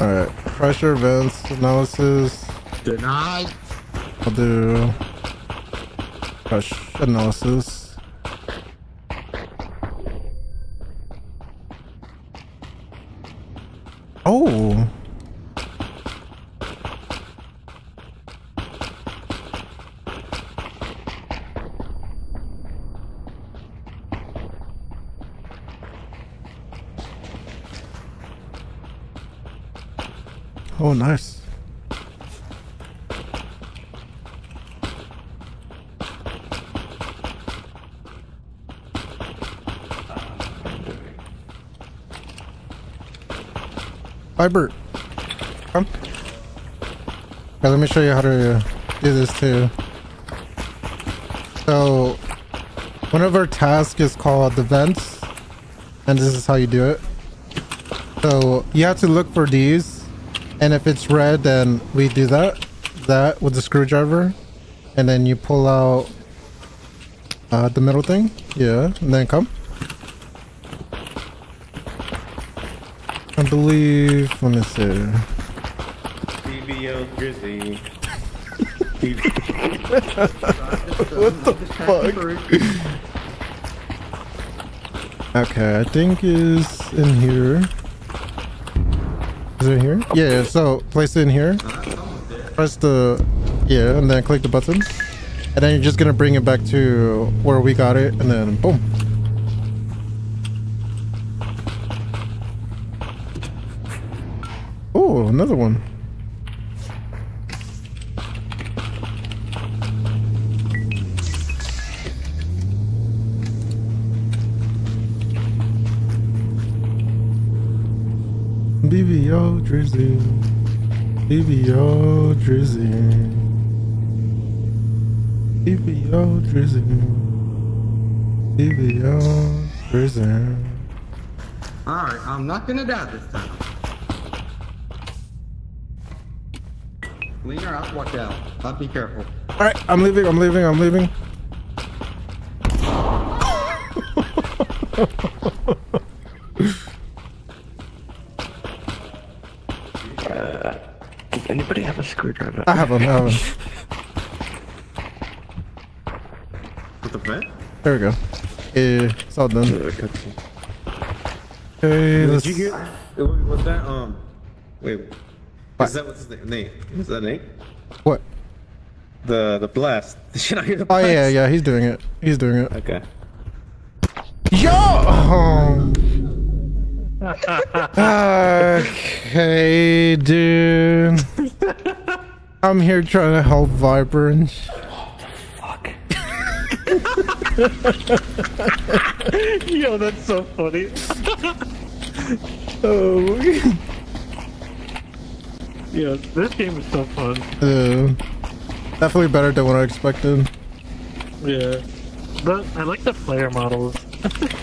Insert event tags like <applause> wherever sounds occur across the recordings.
Alright, pressure vents analysis. Denied. I'll do pressure analysis. Oh. Oh, nice. Hi, Bert. Come. Okay, let me show you how to do this too. So, one of our tasks is called the vents, and this is how you do it. So, you have to look for these, and if it's red, then we do that, that with the screwdriver, and then you pull out uh, the middle thing, yeah, and then come. I believe, let me see. Drizzy. <laughs> what the fuck? <laughs> Okay, I think is in here. Is it here? Yeah, so place it in here. Press the yeah, and then click the button. And then you're just gonna bring it back to where we got it, and then boom. Oh, another one. Drizzy. BBO Drizzy. BBO Drizzy. BBO Drizzy. Alright, I'm not gonna die this time. Leaner out, watch out. I'll be careful. Alright, I'm leaving, I'm leaving, I'm leaving. Uh, does anybody have a screwdriver? I have one, I have one. With the vent? There we go. Yeah, it's all done. Okay. Okay, let's... Did you get? Wait, was that um? Wait. What? Is that what's his name? Nate? Is that Nate? What? The the blast. <laughs> Did you not hear the blast? Oh yeah, yeah, he's doing it. He's doing it. Okay. Yo! <laughs> okay, dude. <laughs> I'm here trying to help Vibrant. Fuck. <laughs> Yo, that's so funny. <laughs> Oh, <laughs> Yeah, this game is so fun. uh, definitely better than what I expected. Yeah. But I like the player models.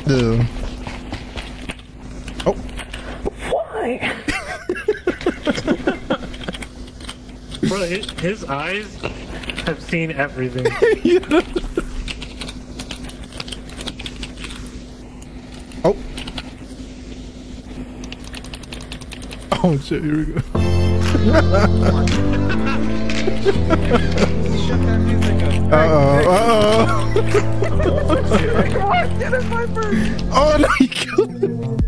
Dude. Oh, Why? Bro, his, his eyes have seen everything. <laughs> oh. Oh shit, here we go. <laughs> Uh oh, uh oh. oh no, you killed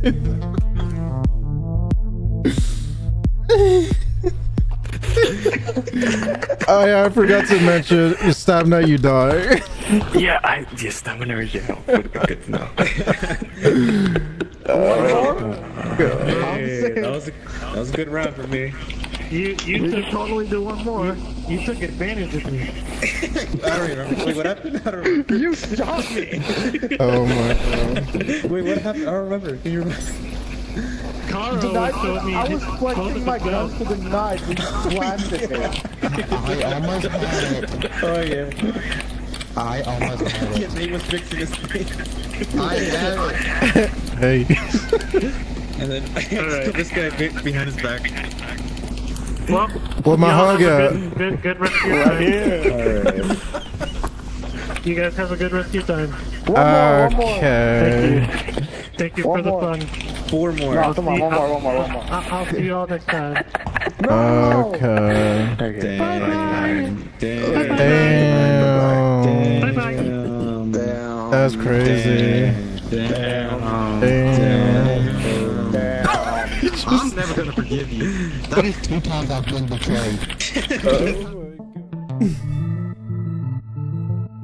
him. Oh yeah, I forgot to mention, you stab now you die. <laughs> yeah, I just stamina is yeah. Would be good to know. <laughs> Hey, that was a that was a good round for me. You you We took totally do one more. you took advantage of me. <laughs> I don't remember. Wait, what happened? I don't remember. You shot me. Oh my god. Wait, what happened? I don't remember. Can you remember? Karo Denied, showed me I was both flexing my gun to the knife and slammed it. <laughs> I almost had it. Oh yeah. I almost had Yeah, it. <laughs> Nate was fixing his face, I had it. Hey. <laughs> and then I Alright. this guy be- behind his back. Well, Well, my y'all hug have at? good, good, good rest of your time. You guys have a good rest of your time. One more, one more. Thank you. Thank you One for the fun. Four more. No, come on, one more, one more, one more. I'll, I'll see you all next time. Okay. Okay. Damn. Damn. Damn. Bye bye. Damn. Damn. That's crazy. Damn. Damn. Damn. <laughs> I'm never gonna forgive you. That is Two times I've been betrayed.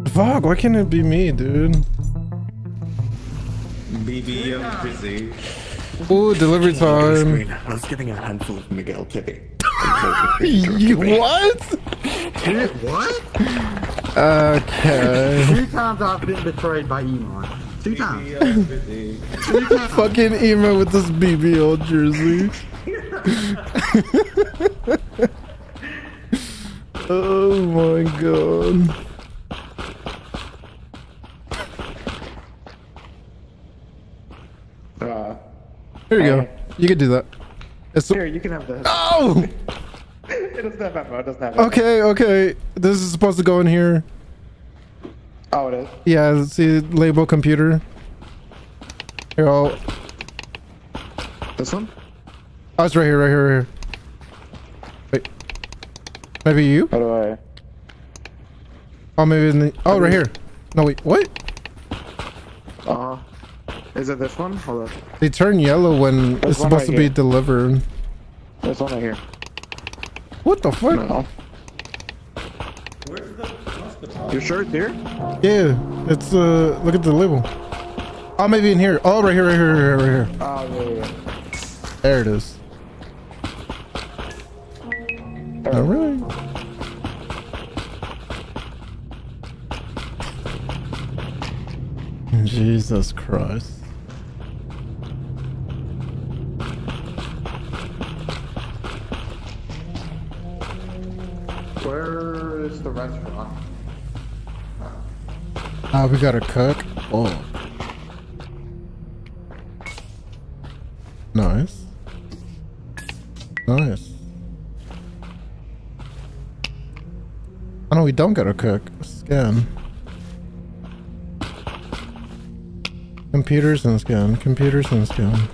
Fuck, why can't it be me, dude? BB, I'm busy. Ooh, delivery time. I was getting a handful of Miguel Kitty. <laughs> You what? Dude, what? Okay. Two times I've been betrayed by Elon. Two times. BB, I'm busy. Two times. Fucking emo with this BBL jersey. <laughs> oh my god. Here you go. You can do that. It's here, you can have this. oh. <laughs> It doesn't have ammo. It doesn't have ammo. Okay, okay. This is supposed to go in here. Oh, it is. Yeah, see label computer. Here, I'll. This one? Oh, it's right here, right here, right here. Wait. Maybe you? How do I? Oh, maybe in the. Oh, right here. No, wait. What? Is it this one? Hold on. They turn yellow when There's it's supposed right to be here. delivered. This one right here. What the fuck? No. You sure it's here? Yeah, it's uh. Look at the label. Oh, maybe in here. Oh, right here, right here, right here, right here. Oh, yeah, yeah. There it is. All right. Jesus Christ. Where is the restaurant? Ah, we gotta cook. Oh. Nice. Nice. Oh no, we don't gotta cook. Scan. Computers and scan. Computers and scan.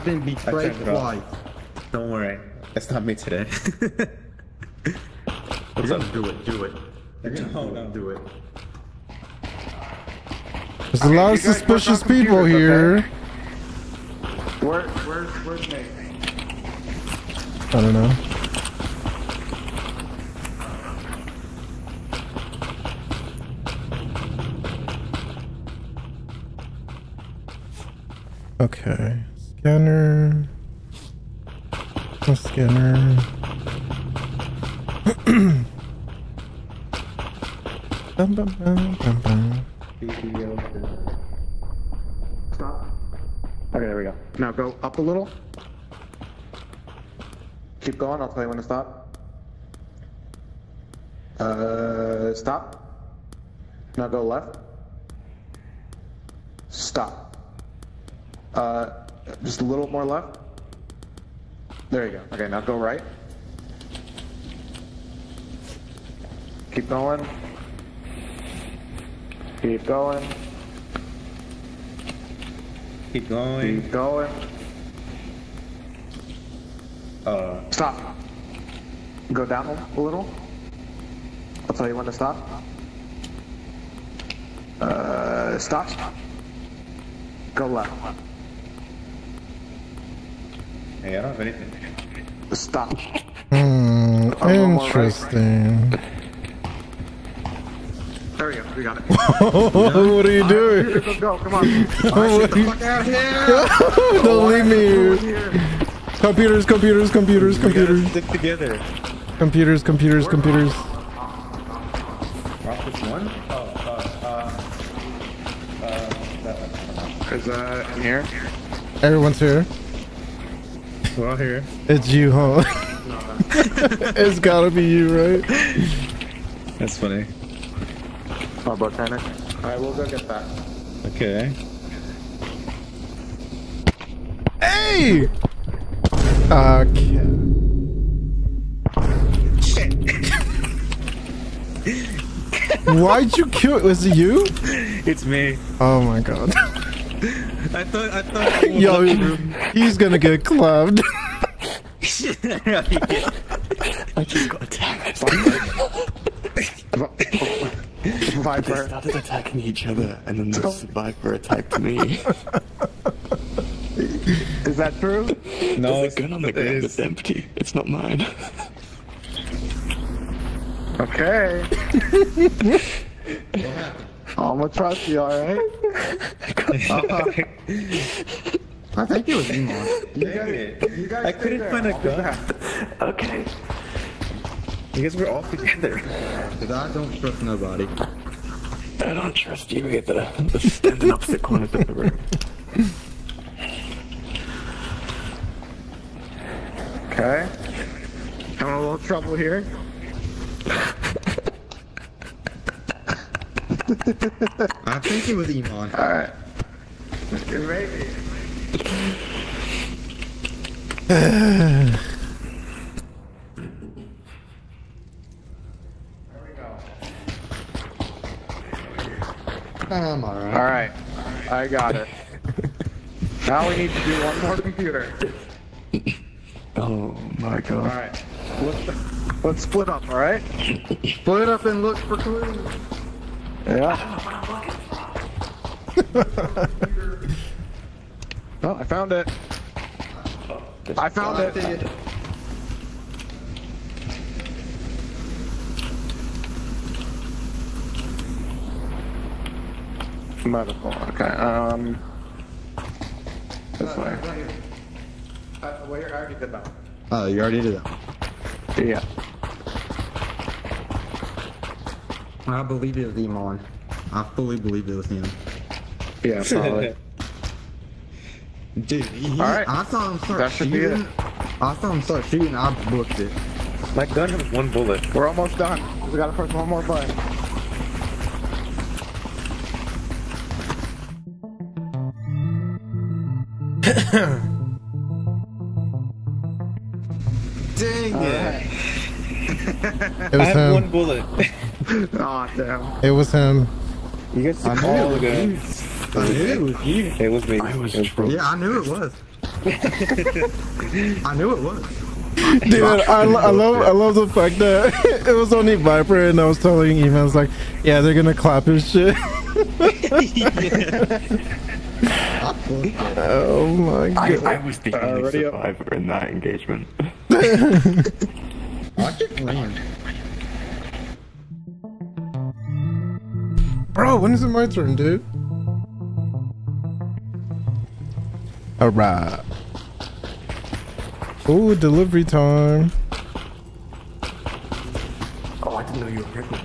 I've been betrayed, I've been betrayed turned it off. twice. Don't worry. It's not me today. <laughs> You're do it. Do it. You're gonna No, do no. it. Do it. There's a lot of you guys work suspicious people computers, here. Where, where's, where's Nate? I don't know. Okay. Scanner. A scanner. <clears throat> Bum, bum, bum, bum, bum. Stop. Okay, there we go. Now go up a little. Keep going. I'll tell you when to stop. Uh, stop. Now go left. Stop. Uh, just a little more left. There you go. Okay, now go right. Keep going. Keep going. Keep going. Keep going. Uh, Stop. Go down a little. I'll tell you when to stop. Uh, stop. Go left. Hey, I don't have anything. Stop. Hmm, one more right. interesting. There we go. We got it. <laughs> what are you doing? Let's go. Come on. <laughs> Fuck out here! <laughs> Don't leave me here. Computers, computers, computers, computers, Stick together. computers, computers, computers. Rockets one? Oh, uh, uh, uh, that one. Is that in here? Everyone's here. We're all here. It's you, huh? <laughs> it's gotta be you, right? That's funny. Oh, botanic. Alright, we'll go get that. Okay. Hey! Okay. <laughs> Why'd you kill? it? Was it you? It's me. Oh my god. <laughs> I thought. I thought. <laughs> Yo, he's gonna get clubbed. <laughs> I just got attacked. They Viper. started attacking each other, and then the survivor attacked me. Is that true? no, The gun on the ground is empty. It's not mine. Okay. I'm gonna trust you, alright? I think it was Emon. You guys, it. you guys I couldn't there. find a I'll be gun. back. Okay. You guys were all together. Cause I don't trust nobody. I don't trust you either. Just standing opposite corners of the room. Okay. Having a little trouble here. <laughs> I think it was Emon. Alright. Maybe. I'm alright. Alright. I got it. now we need to do one more computer. Oh my god. Alright. Let's, let's split up, alright? Split up and look for clues. Yeah. <laughs> oh, I found it. I found it. Medical. Okay. Um. This way. Uh, well, I already did that. Oh, you already did that. Yeah. I believe it was Emon. I fully believe it was him. Yeah. Solid. <laughs> Dude, he, he- Alright. I saw him start That should be it. shooting. I saw him start shooting. I booked it. My gun has one bullet. We're almost done. We gotta push one more button. Dang it. It was I have one bullet. <laughs> Aw, damn. It was him. You guys I knew all it go. was you. I knew it was you. It was me. I was It was. Yeah, I knew it was. <laughs> I knew it was. Dude, I, lo- I love I love the fact that <laughs> it was only Viper and I was telling Evan, I was like, yeah, they're gonna clap his shit. I <laughs> oh my god. I was the Uh, only ready up. survivor in that engagement. I Bro, when is it my turn, dude? Alright. Ooh, delivery time. Oh, I didn't know you were pregnant.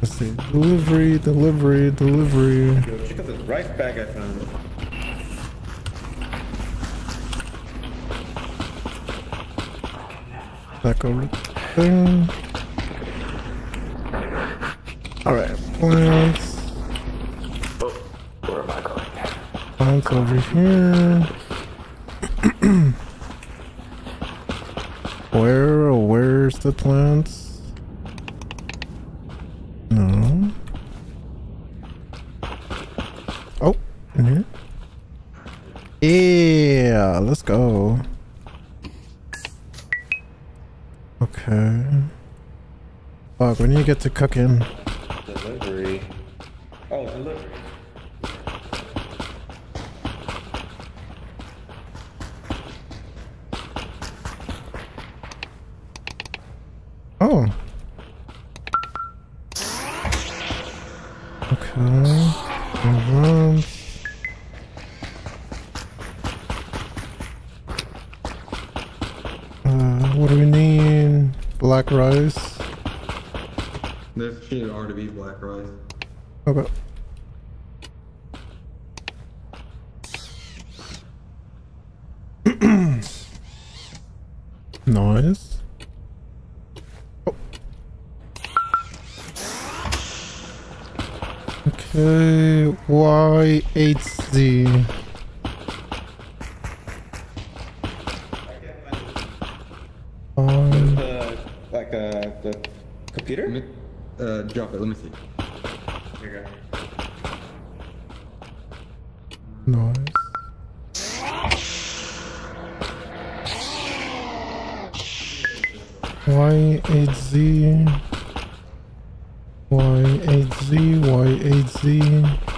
Let's see. Delivery, delivery, delivery. Yo, check out this rice bag I found. Back over Alright, plants. Plants over here. <clears throat> Where, where's the plants? No. Oh, in here. Yeah, let's go. Okay. Fuck, when you get to cooking. Delivery. Oh, delivery. Oh. Okay. Uh, what do we need? Black rice. There's machine R to be black rice. Okay. <clears throat> nice. Oh. Okay, why 8Z? Drop it. Let me see. Here you go. Nice. Y8Z Y8Z Y8Z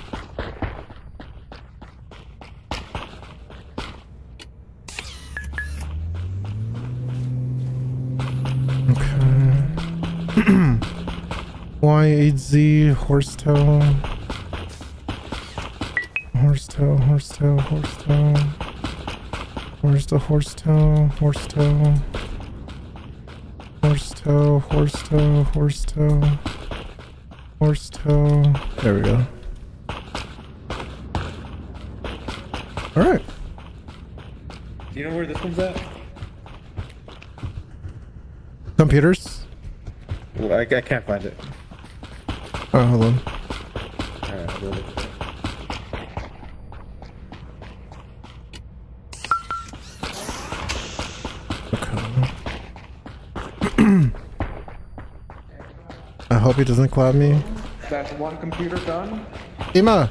Okay. Y8Z horsetail Horsetail, horsetail, horsetail. Where's the horsetail? Horsetail. Horsetail, horsetail, horsetail. Horsetail. There we go. Alright. Do you know where this one's at? Computers. Well, I, I can't find it. Oh, hold on. Alright, I'll go look for. I hope he doesn't clap me. That's one computer done. Ima!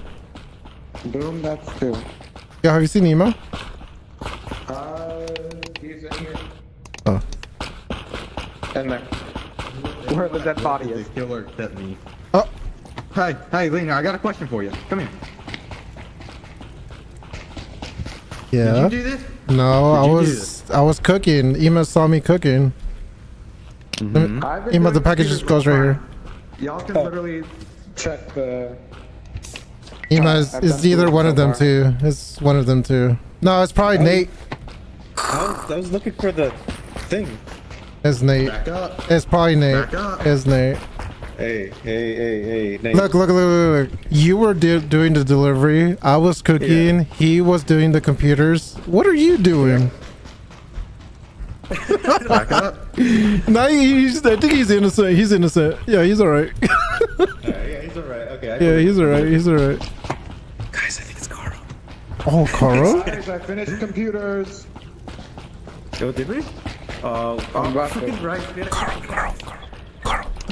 Boom, that's two. Yeah, have you seen Ima? Uh, he's in here. Oh. In there. Where the dead body The killer set me. Oh! Hi, hi, Leaner. I got a question for you. Come here. Yeah. Did you do this? No, I Did you was I was cooking. Ima saw me cooking. Mm-hmm. Let me- I've Ima, the package computers just goes right here. Y'all can oh. literally check the. Ima is, is either one so of them far. two. It's one of them two. No, it's probably Nate. I was, I was looking for the thing. It's Nate. Back up. It's probably Nate. Back up. It's Nate. Hey, hey, hey, hey. Nate. Look, look, look, look, look. You were do- doing the delivery. I was cooking. Yeah. He was doing the computers. What are you doing? Back up. <laughs> no, he's, I think he's innocent. He's innocent. Yeah, he's alright. <laughs> Alright, yeah, he's alright. Okay. I yeah, he's alright. He's alright. Guys, I think it's Carl. Oh, Carl? <laughs> Guys, I finished computers. Oh, did we? Uh, I'm I'm about right. Carl, Carl, Carl,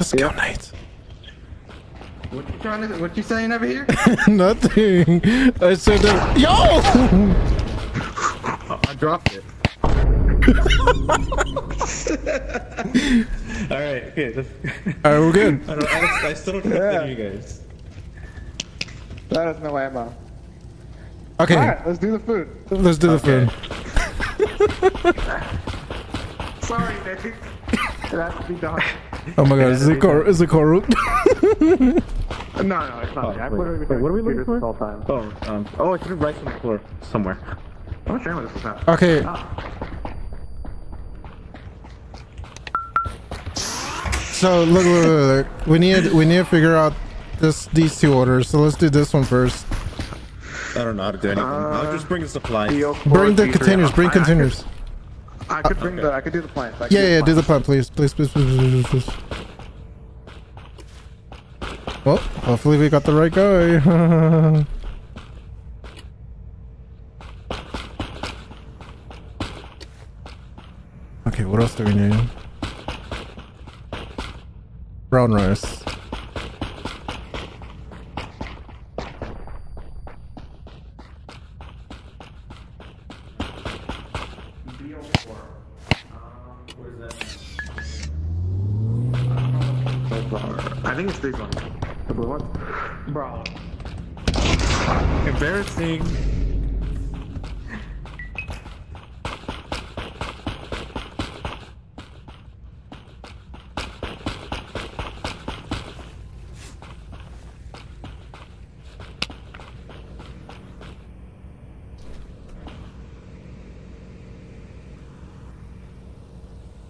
Carl. Let's go, Nate. What you trying to? What you saying over here? <laughs> Nothing. I said that. Yo! <laughs> I dropped it. <laughs> Alright, okay. Let's, Alright, we're good. I, don't, I, I still don't trust any you guys. That is no ammo. Okay, Alright, let's do the food. let's do the food. Sorry, Nick. It has to be done. Oh my god, is it Carl? Is it Carl? <laughs> No, no, it's not. me. I've literally been wait, what are we doing looking for? this whole time. Oh, um, oh, it's right on the floor somewhere. I'm not sure what this is happening. Okay. So look, look, look, look. We need we need to figure out this these two orders. So let's do this one first. I don't know how to do anything. I'll just bring the supplies. Bring the containers. Bring containers. I uh, could bring the. I could do the could Yeah, yeah. Do the plants. plan, please, please, please, please, please, please. please. Well, hopefully we got the right guy. <laughs> okay, what else do we need? Brown rice. Bro. Embarrassing.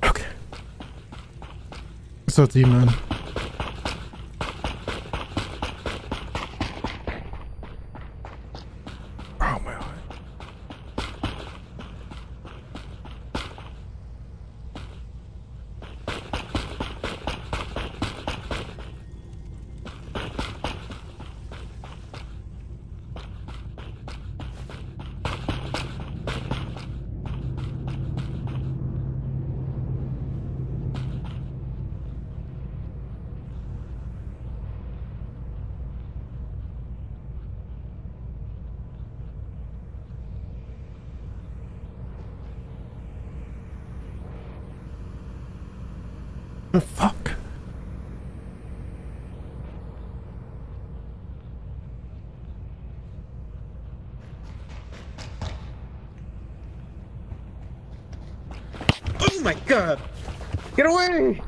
Okay. So it's you, man. Fuck. Oh my god! Get away!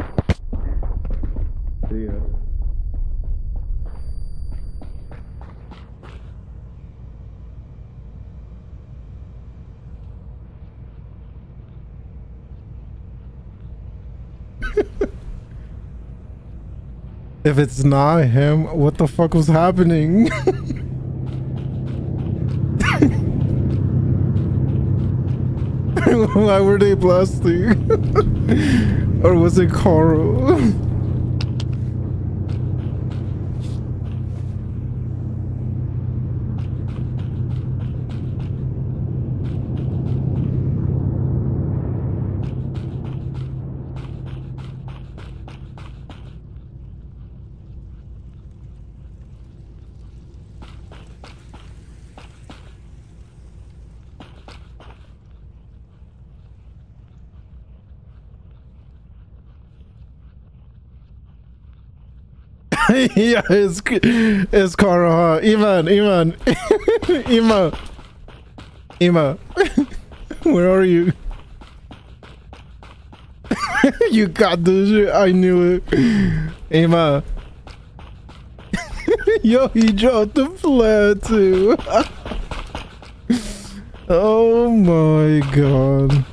See ya. If it's not him, what the fuck was happening? <laughs> Why were they blasting? <laughs> or was it Carl? <laughs> <laughs> yeah, it's it's. Huh? Iman, Iman, <laughs> Ima, Ima, <laughs> where are you? you got this shit. I knew it. Ima. Yo, he dropped the flag too. oh my god.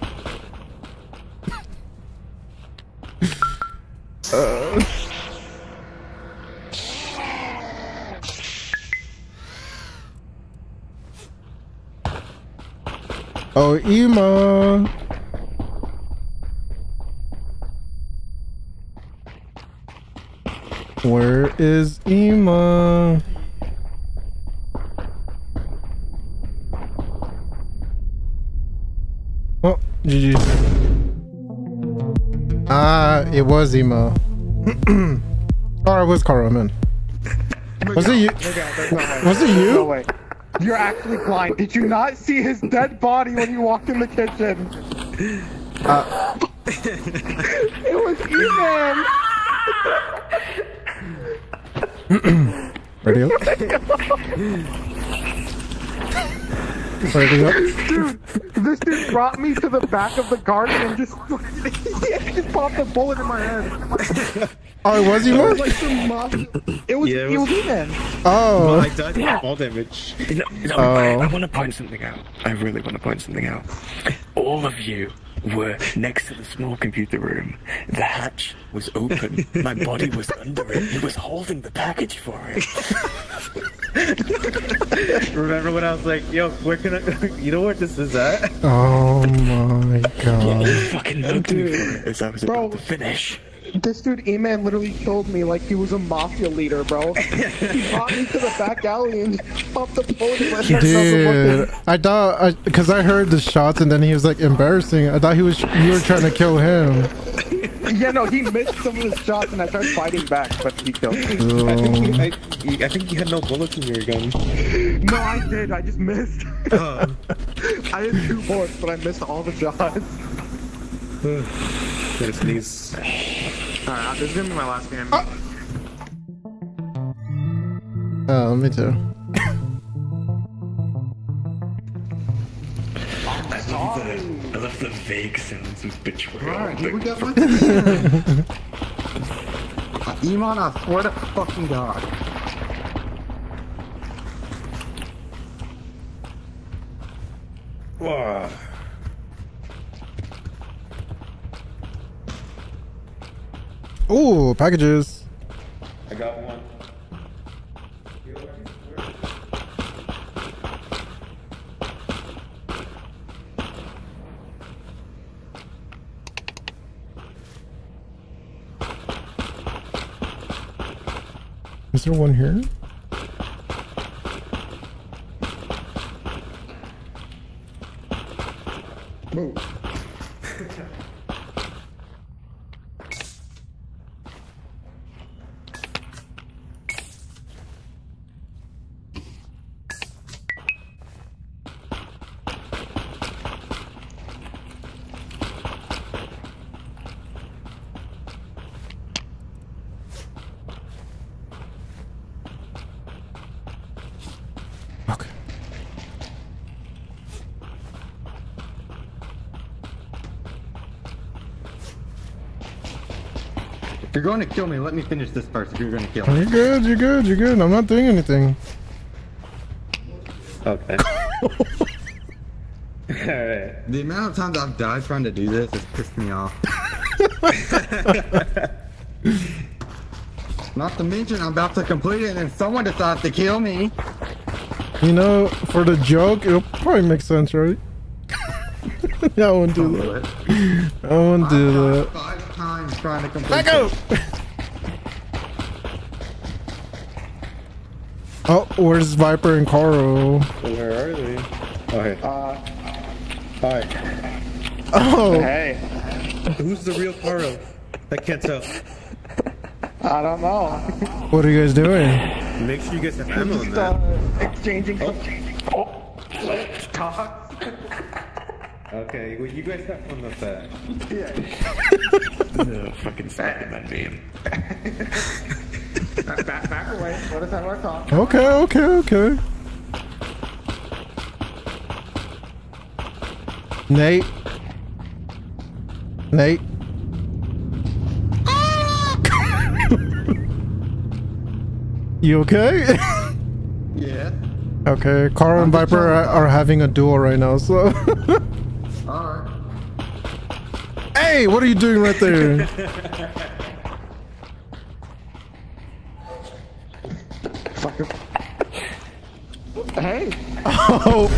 Oh, Ema. Where is Ema? Oh, GG. Ah, it was Ema. or it was Carl, man. Was it you? Was it No you? Way. You're actually blind. Did you not see his dead body when you walked in the kitchen? Uh, It was Evan. <clears throat> ready up? <laughs> ready up? Dude, this dude brought me to the back of the garden and just, <laughs> just popped a bullet in my head. Oh, it was It was like some mafia. It was, Yeah, it it was was- Evan. Oh. I died all damage. No, no, Oh. I, I want to point something out. I really want to point something out. All of you were next to the small computer room. The hatch was open. My body was under it. He was holding the package for it. <laughs> Remember when I was like, yo, where can I, <laughs> you know where this is at? Oh my Yeah, god. he fucking mugged me as I was Bro. about to finish. This dude, E-Man, literally killed me like he was a mafia leader, bro. he brought me to the back alley and popped the bullet in my head. Dude, I thought, I, cause I heard the shots and then he was like embarrassing. I thought he was, you were trying to kill him. <laughs> Yeah, no, he missed some of his shots and I tried fighting back, but he killed me. <laughs> I think, you, I, I think you had no bullets in your gun. No, I did. I just missed. Oh. <laughs> I had two bullets, but I missed all the shots. <sighs> Gotta sneeze. Alright, this is gonna be my last game. Oh, me too. Love the vague sounds of betrayal. Alright, here we but go once again. <laughs> Uh, Iman, I swear to fucking god. Whoa. Ooh, packages. One here? You're going to kill me, let me finish this first. If you're going to kill me. You're good, you're good, you're good. I'm not doing anything. Okay. <laughs> Alright. The amount of times I've died trying to do this has pissed me off. <laughs> Not to mention, I'm about to complete it and then someone decides to kill me. You know, for the joke, it'll probably make sense, right? <laughs> I won't do that. I won't do that. Five times trying to complete Let go! Oh, where's Viper and Caro? Where are they? Okay. Uh, Alright. Oh, hey, Who's the real Caro? I can't tell. I don't know. what are you guys doing? Make sure you guys have ammo in Just that. uh, exchanging. Oh. Okay, well you guys have fun with that. The <laughs> fucking Spider-Man <laughs> meme. Back, back, back away. Let us have our talk. Okay, okay, okay. Nate. Nate. <laughs> you okay? Yeah. okay, Carl and Viper are, are having a duel right now, so. Alright. hey, what are you doing right there? Fucker. Hey. oh.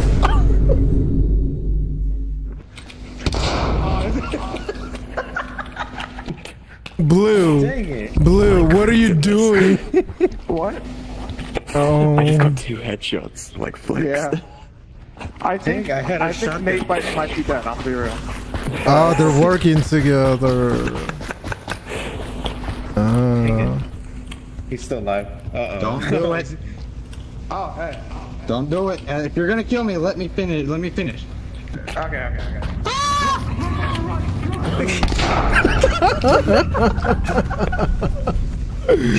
<laughs> Blue. Dang it. Blue, what are you doing? <laughs> What? Oh. I just got two headshots, like flicks. Yeah. I think Dang, I had a I think shotgun. Nate might, might be dead. I'll be real. Oh, <laughs> they're working together. Uh, He's still alive. Uh oh. Don't do <laughs> it. Oh, hey. Don't do it. And if you're gonna kill me, let me finish. Let me finish. Okay, okay, okay.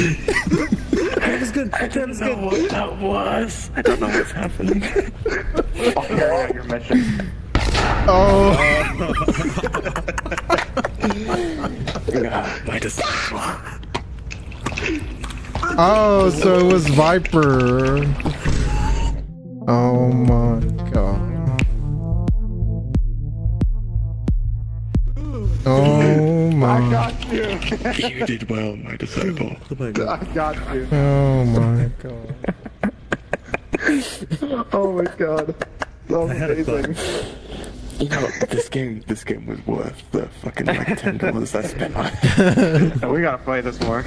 That was good. I don't know what that was. I don't know what's happening. Oh, carry out your mission. Oh, my <laughs> disciple. oh, so it was Viper. Oh my god. Oh I my. got you. You did well, my disciple. Oh god. I got you. Oh my god. <laughs> Oh my god. That was amazing. You know, this game, this game was worth the fucking like ten dollars I spent on it. <laughs> We gotta play this more.